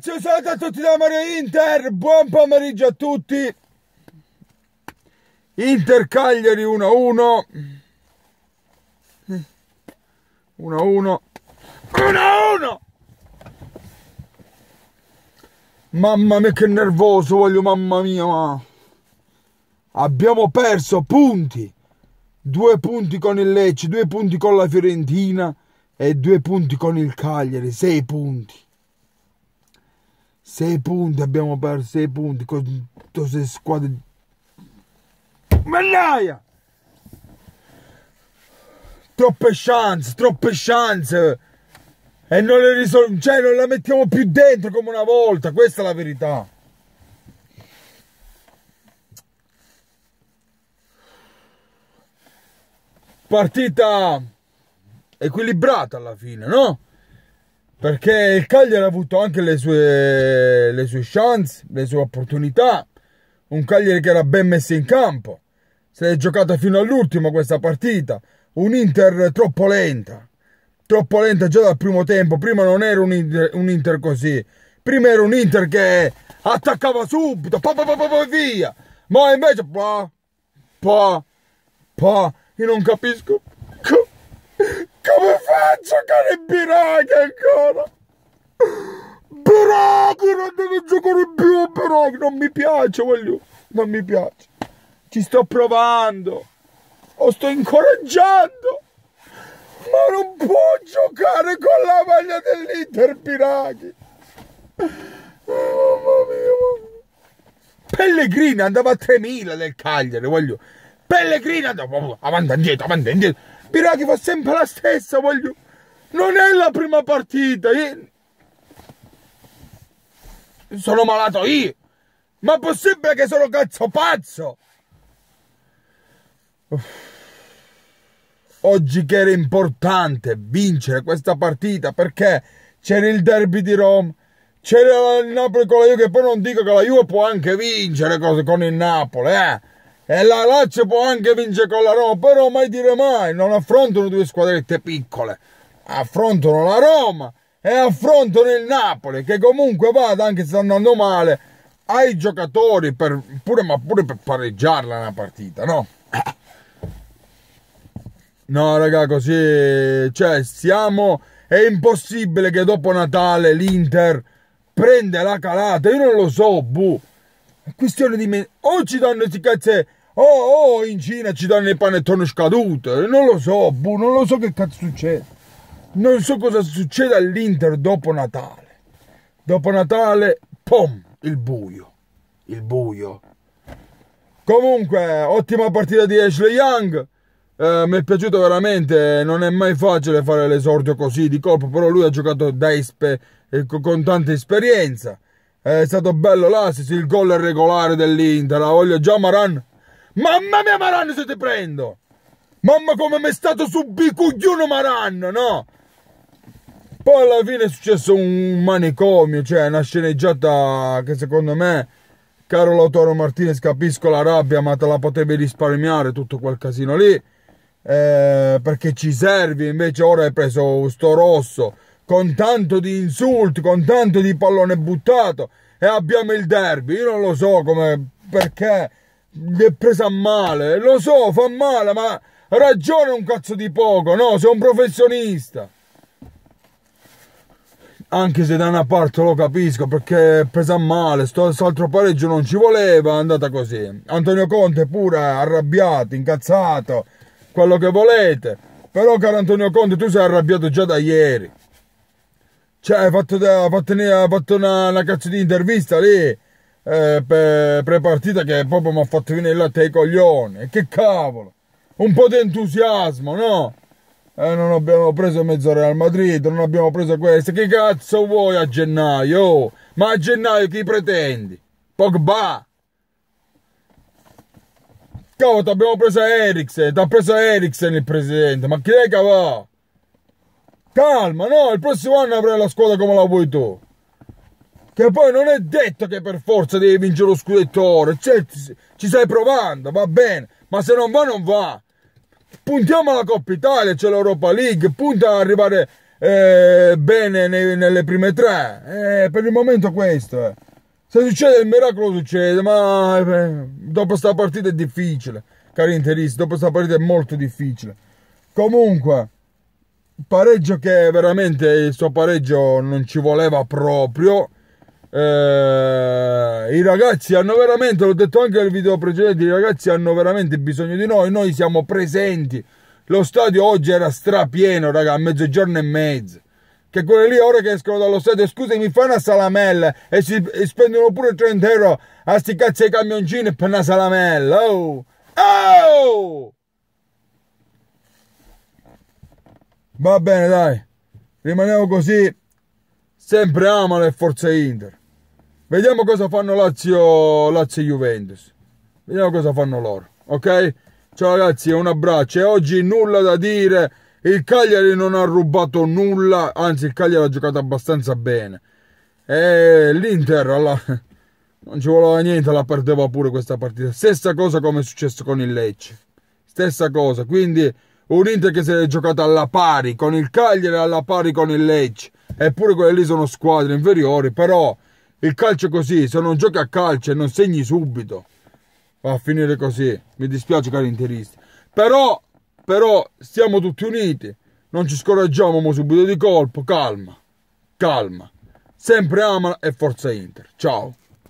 ragazzi, un saluto a tutti da Mario Inter, buon pomeriggio a tutti. Inter Cagliari 1-1. 1-1. 1-1. Mamma mia che nervoso voglio, mamma mia, ma... Abbiamo perso punti. Due punti con il Lecce, due punti con la Fiorentina e due punti con il Cagliari, sei punti. Sei punti abbiamo perso, sei punti con queste squadre. Mannaia! Troppe chance, troppe chance! E non le risolviamo, cioè non la mettiamo più dentro come una volta, questa è la verità. Partita equilibrata alla fine, no? Perché il Cagliari ha avuto anche le sue, le sue chance, le sue opportunità. Un Cagliari che era ben messo in campo. Si è giocata fino all'ultimo questa partita. Un Inter troppo lenta. Troppo lenta già dal primo tempo. Prima non era un Inter, un Inter così. Prima era un Inter che attaccava subito. Pa, pa, pa, pa, via. Ma invece... Pa, pa, pa. Io non capisco a giocare Biraghi ancora? Biraghi non deve giocare più Biraghi, non mi piace, voglio, non mi piace. Ci sto provando, lo sto incoraggiando, ma non può giocare con la maglia dell'Inter Biraghi. Oh, mamma mia, Pellegrini andava a 3.000 del Cagliari, voglio. Pellegrini andava avanti indietro, avanti indietro. Piraghi fa sempre la stessa, voglio... Non è la prima partita, io... Sono malato io! Ma è possibile che sono cazzo pazzo? Oggi che era importante vincere questa partita perché c'era il derby di Roma, c'era il Napoli con la Juve, che poi non dico che la Juve può anche vincere cose con il Napoli, eh! E la Lazio può anche vincere con la Roma, però mai dire mai, non affrontano due squadrette piccole, affrontano la Roma e affrontano il Napoli, che comunque vada, anche se sta andando male, ai giocatori, per, pure, ma pure per pareggiarla una partita, no? No, raga, così, cioè, siamo, è impossibile che dopo Natale l'Inter prenda la calata, io non lo so, buh. È questione di me. O ci danno sti cazzo Oh, oh, in Cina ci danno i panettoni scaduti. Non lo so, bu, non lo so che cazzo succede. Non so cosa succede all'Inter dopo Natale. Dopo Natale, pom, il buio. Il buio. Comunque, ottima partita di Ashley Young. Eh, mi è piaciuto veramente, non è mai facile fare l'esordio così di colpo, però lui ha giocato ispe, eh, con tanta esperienza. È stato bello l'assist, il gol regolare dell'Inter. La voglio già Maran Mamma mia Maran se ti prendo! Mamma come mi è stato subicugliuno Maran, no? Poi alla fine è successo un manicomio, cioè una sceneggiata che secondo me, caro Lautaro Martinez, capisco la rabbia, ma te la potevi risparmiare tutto quel casino lì. Eh, perché ci servi, invece ora hai preso sto rosso con tanto di insulti, con tanto di pallone buttato e abbiamo il derby. Io non lo so come, perché è presa male, lo so, fa male, ma ragione un cazzo di poco, no? Sei un professionista. Anche se da una parte lo capisco perché è presa male, sto altro pareggio non ci voleva, è andata così. Antonio Conte pure arrabbiato, incazzato, quello che volete. Però caro Antonio Conte tu sei arrabbiato già da ieri. Cioè hai fatto, hai fatto, hai fatto una, una cazzo di intervista lì eh, pre-partita che proprio mi ha fatto venire il latte ai coglioni. Che cavolo! Un po' di entusiasmo, no? Eh, non abbiamo preso mezzo Real Madrid, non abbiamo preso questo. Che cazzo vuoi a gennaio? Oh? Ma a gennaio chi pretendi? Pogba! Cavolo, abbiamo preso Eriksen, ti ha preso Eriksen il presidente, ma chi è che va? Calma, no, il prossimo anno avrai la squadra come la vuoi tu. Che poi non è detto che per forza devi vincere lo scudettore, cioè, ci stai provando, va bene, ma se non va non va. Puntiamo alla Coppa Italia, c'è l'Europa League, punta ad arrivare eh, bene nei, nelle prime tre. Eh, per il momento questo è. Se succede il miracolo succede, ma eh, dopo sta partita è difficile, cari interisti, dopo sta partita è molto difficile. Comunque, pareggio che veramente il suo pareggio non ci voleva proprio. Eh, I ragazzi hanno veramente, l'ho detto anche nel video precedente, i ragazzi hanno veramente bisogno di noi, noi siamo presenti. Lo stadio oggi era strapieno, raga, a mezzogiorno e mezzo che quelli lì ora che escono dallo stadio, scusa, mi fanno una salamella e si e spendono pure 30 euro a sti cazzo di camioncini per una salamella. Oh! Oh! Va bene, dai. Rimaniamo così. Sempre amano e forza Inter. Vediamo cosa fanno Lazio, Lazio e Juventus. Vediamo cosa fanno loro, ok? Ciao ragazzi, un abbraccio. E oggi nulla da dire il Cagliari non ha rubato nulla, anzi il Cagliari ha giocato abbastanza bene. E l'Inter alla... non ci voleva niente, la perdeva pure questa partita. Stessa cosa come è successo con il Lecce. Stessa cosa, quindi un Inter che si è giocato alla pari con il Cagliari alla pari con il Lecce. Eppure quelle lì sono squadre inferiori, però il calcio è così, se non giochi a calcio e non segni subito, va a finire così. Mi dispiace cari interisti. Però però stiamo tutti uniti, non ci scoraggiamo subito di colpo, calma, calma. Sempre ama e forza Inter. Ciao.